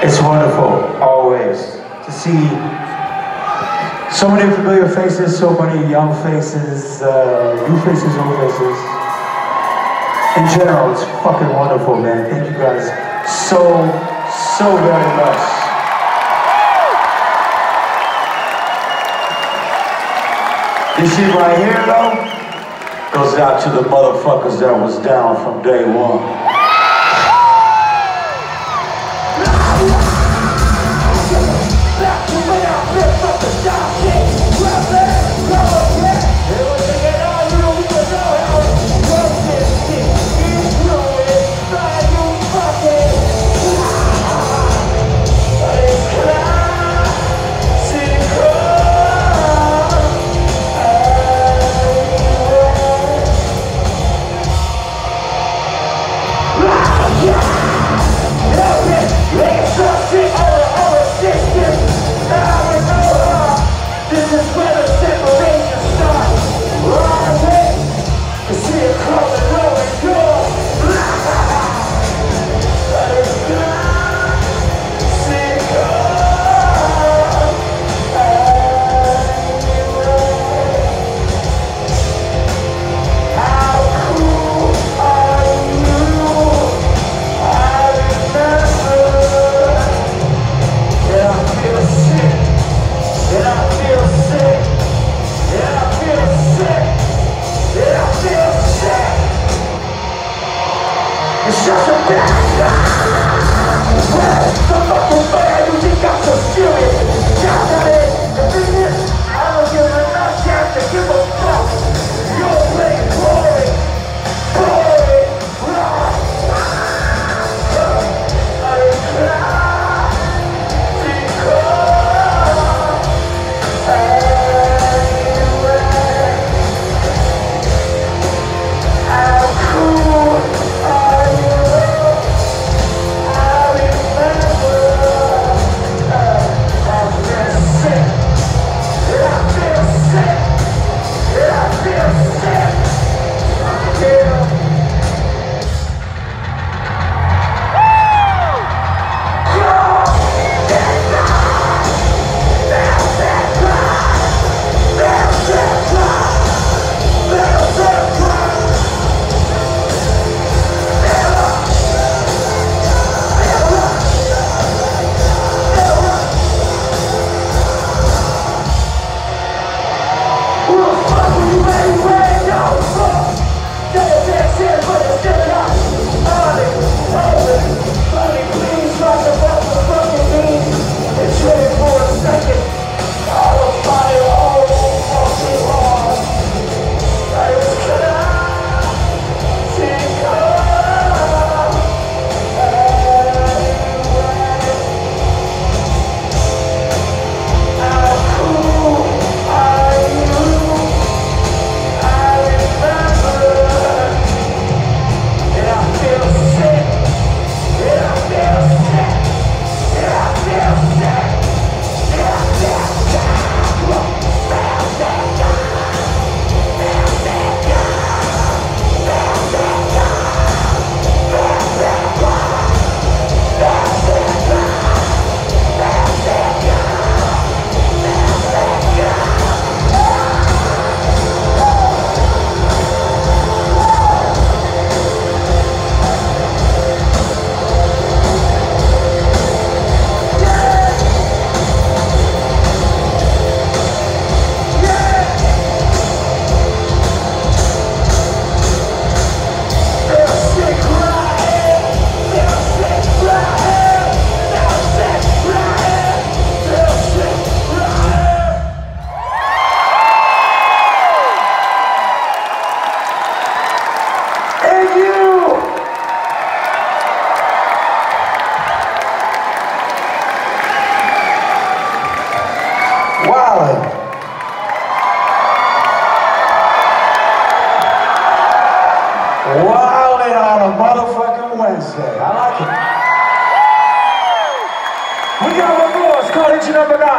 It's wonderful, always, to see so many familiar faces, so many young faces, uh, new faces, old faces. In general, it's fucking wonderful, man. Thank you guys so, so very much. This shit right here, though, goes out to the motherfuckers that was down from day one. We Thank you.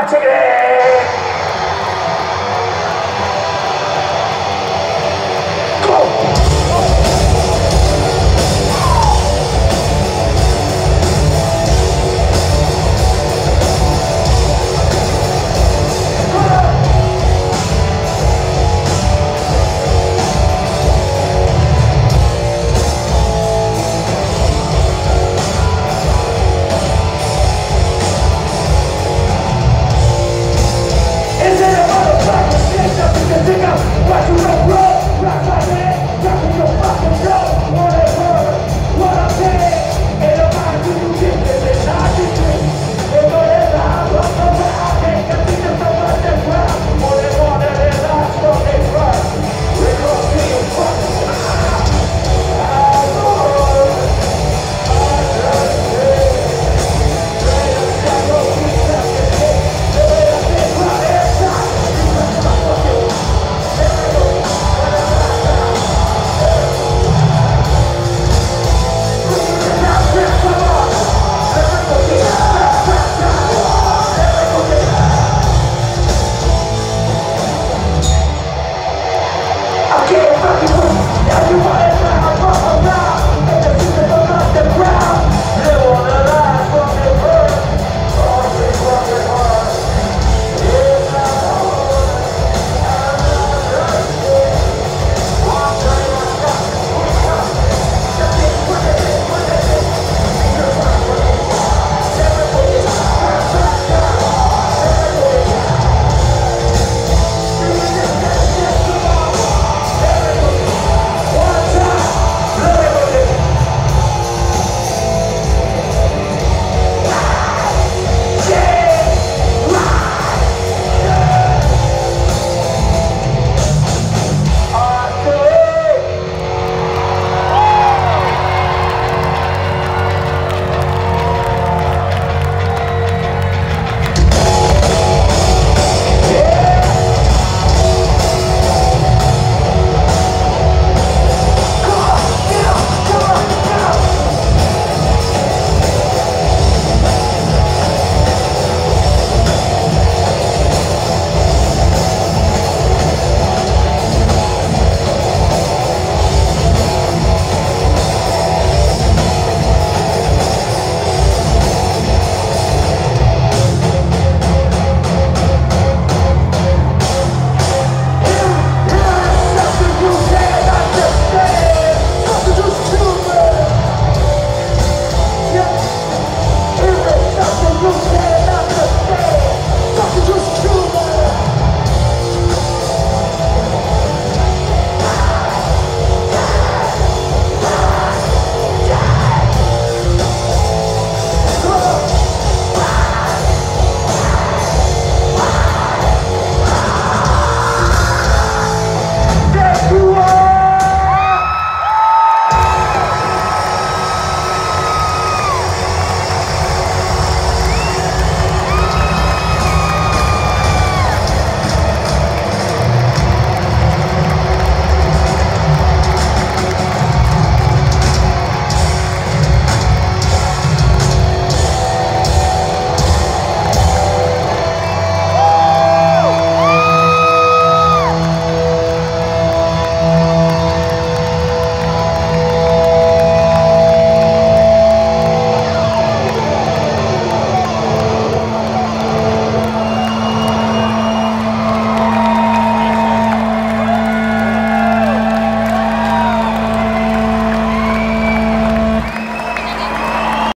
Got